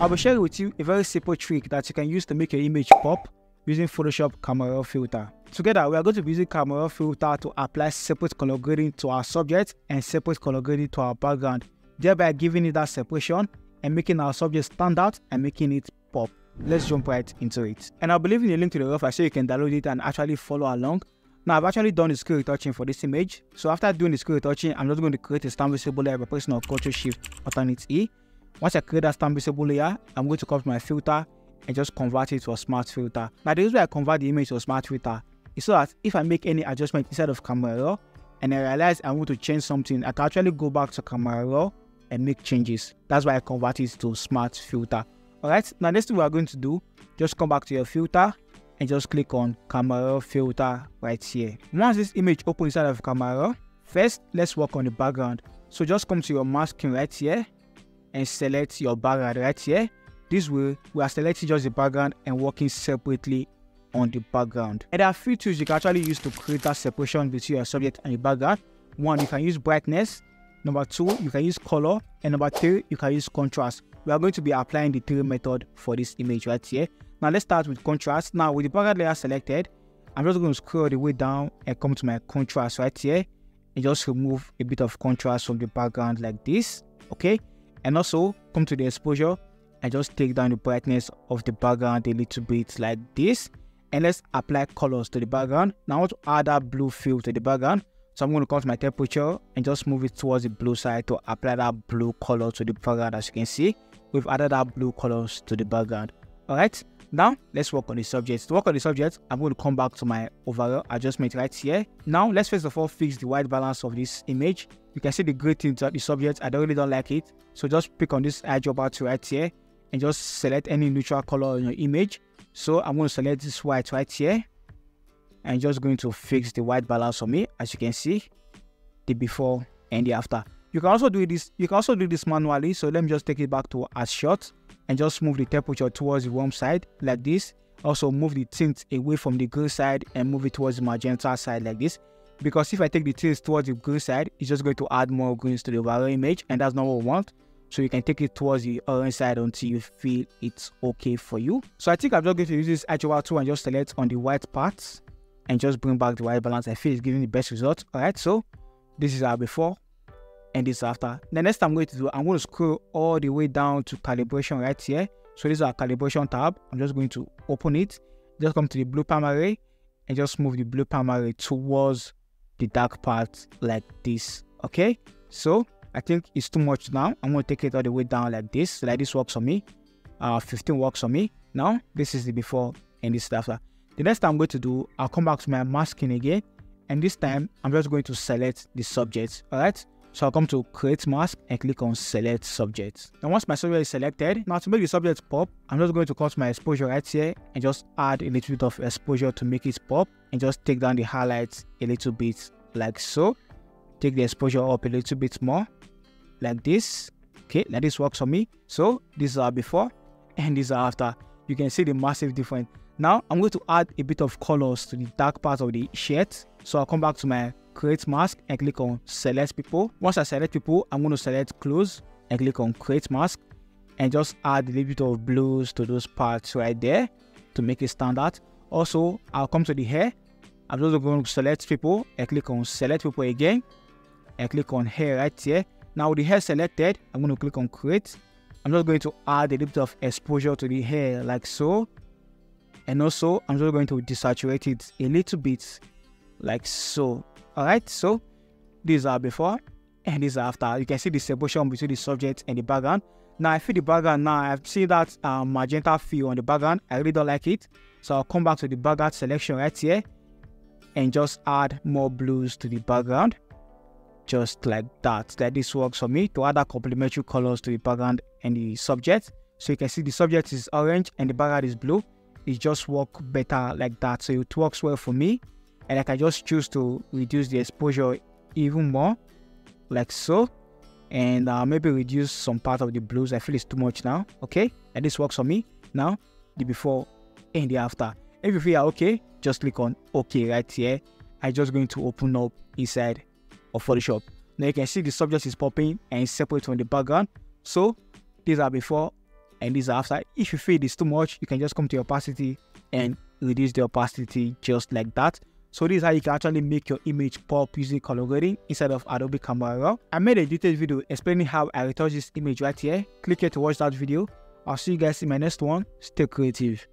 I'll be sharing with you a very simple trick that you can use to make your image pop using Photoshop Camera filter. Together, we are going to be using Camera filter to apply separate color grading to our subject and separate color grading to our background, thereby giving it that separation and making our subject stand out and making it pop. Let's jump right into it. And I'll be leaving a link to the rough so you can download it and actually follow along. Now I've actually done the skin retouching for this image. So after doing the skin retouching, I'm just going to create a stamp visible layer by pressing on Ctrl Shift Alternate E. Once I create that stamp visible layer, I'm going to come to my filter and just convert it to a smart filter. Now the reason I convert the image to a smart filter is so that if I make any adjustment inside of Camera Raw and I realize I want to change something, I can actually go back to Camera Raw and make changes. That's why I convert it to smart filter. Alright, now next thing we are going to do, just come back to your filter and just click on Camera filter right here. Once this image opens inside of Camera first let's work on the background. So just come to your masking right here and select your background right here. This way, we are selecting just the background and working separately on the background. And there are a few tools you can actually use to create that separation between your subject and your background. One, you can use brightness. Number two, you can use color. And number three, you can use contrast. We are going to be applying the three method for this image right here. Now let's start with contrast. Now with the background layer selected, I'm just going to scroll the way down and come to my contrast right here and just remove a bit of contrast from the background like this. Okay. And also come to the exposure and just take down the brightness of the background a little bit like this. And let's apply colors to the background. Now I want to add that blue fill to the background. So I'm going to come to my temperature and just move it towards the blue side to apply that blue color to the background as you can see. We've added that blue colors to the background. Alright, now let's work on the subject. To work on the subject, I'm going to come back to my overall adjustment right here. Now let's first of all fix the white balance of this image. You can see the gray tint of the subject. I don't really don't like it. So just pick on this eyedropper tool right here and just select any neutral color on your image. So I'm going to select this white right here and just going to fix the white balance for me as you can see the before and the after you can also do this you can also do this manually so let me just take it back to as shot and just move the temperature towards the warm side like this also move the tint away from the gray side and move it towards the magenta side like this because if i take the tint towards the green side it's just going to add more greens to the overall image and that's not what we want so you can take it towards the orange side until you feel it's okay for you so i think i'm just going to use this actual tool and just select on the white parts and just bring back the white balance I feel it's giving the best result. Alright, so this is our before and this after. The next I'm going to do, I'm going to scroll all the way down to calibration right here. So this is our calibration tab. I'm just going to open it. Just come to the blue primary and just move the blue primary towards the dark part like this. Okay, so I think it's too much now. I'm going to take it all the way down like this. Like this works for me. Uh, 15 works for me. Now this is the before and this is after. The next thing I'm going to do, I'll come back to my masking again. And this time, I'm just going to select the subject. Alright. So I'll come to create mask and click on select subject. Now once my subject is selected, now to make the subject pop, I'm just going to cut my exposure right here and just add a little bit of exposure to make it pop and just take down the highlights a little bit like so. Take the exposure up a little bit more like this. Okay, now this works for me. So this is our before and this is after. You can see the massive difference. Now I'm going to add a bit of colors to the dark part of the shirt. So I'll come back to my create mask and click on select people. Once I select people, I'm going to select clothes and click on create mask and just add a little bit of blues to those parts right there to make it stand out. Also, I'll come to the hair. I'm just going to select people and click on select people again and click on hair right here. Now with the hair selected, I'm going to click on create. I'm just going to add a little bit of exposure to the hair like so and also I'm just going to desaturate it a little bit like so alright so these are before and these are after. You can see the separation between the subject and the background. Now I feel the background now I've seen that um, magenta feel on the background. I really don't like it. So I'll come back to the background selection right here and just add more blues to the background. Just like that. That this works for me to add that complementary colors to the background and the subject. So you can see the subject is orange and the background is blue. It just work better like that. So it works well for me and I can just choose to reduce the exposure even more like so. And uh, maybe reduce some part of the blues. I feel it's too much now okay? And this works for me now the before and the after. If you feel okay just click on OK right here. I'm just going to open up inside of Photoshop. Now you can see the subject is popping and separate from the background. So these are before and these are after. If you feel it's too much, you can just come to opacity and reduce the opacity just like that. So this is how you can actually make your image pop using color grading instead of Adobe Camera Raw. I made a detailed video explaining how I retouch this image right here. Click here to watch that video. I'll see you guys in my next one. Stay creative.